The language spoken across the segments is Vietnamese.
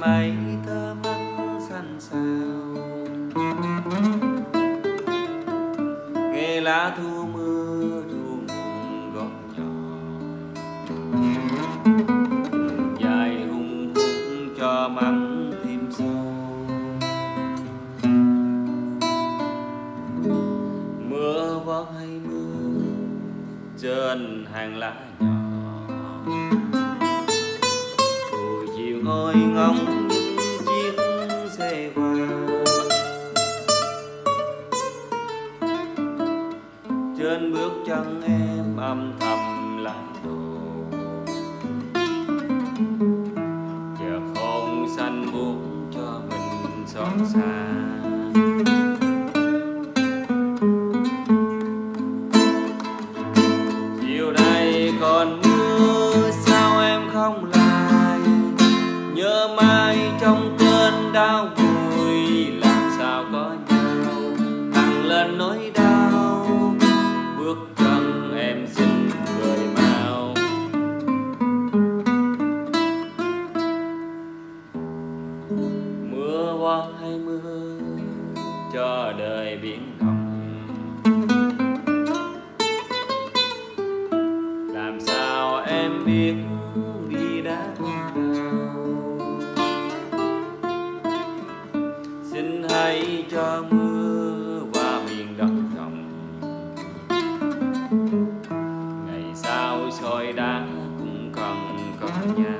mây thơ mắt xanh xao. Nghe lá thu mưa ruộng gót nhỏ dài hùng hùng cho mắm thêm sâu mưa vó hay mưa trên hàng lá nhỏ. Buổi chiều ngồi ngóng trên bước chân em âm thầm lắng đồ chợt không xanh muốn cho mình xót xa. Chiều nay còn mưa, sao em không lại? Nhớ mai trong cơn đau buồn. Bước chân em xin người mau mưa hoa hay mưa, cho đời biển động làm sao em biết đi đã xin hãy cho mưa có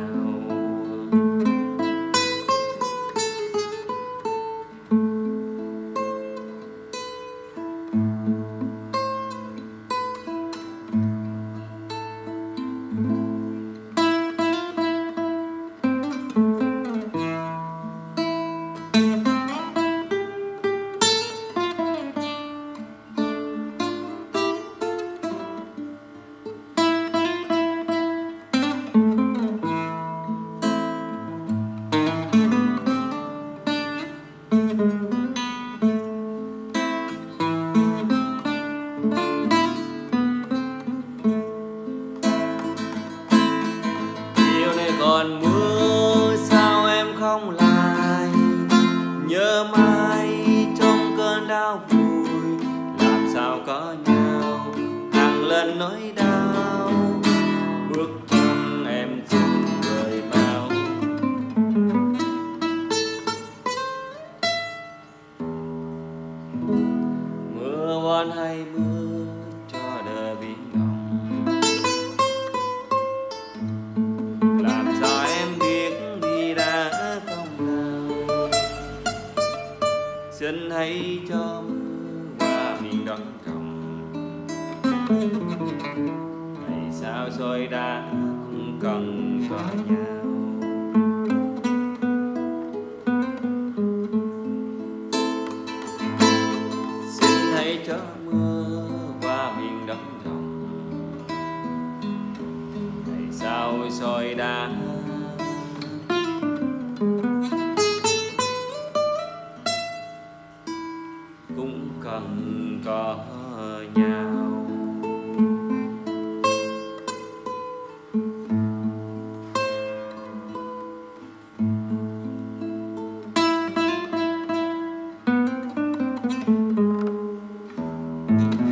con hay mưa cho đời bị động làm sao em biết đi đã không nào xin hãy cho mưa qua miền đón rộng ngày sao rồi đã cũng cần có nhau. Mây hãy mưa và miền đắm đồng ngày sao soi đá. Cũng cần có nhau Mm-hmm.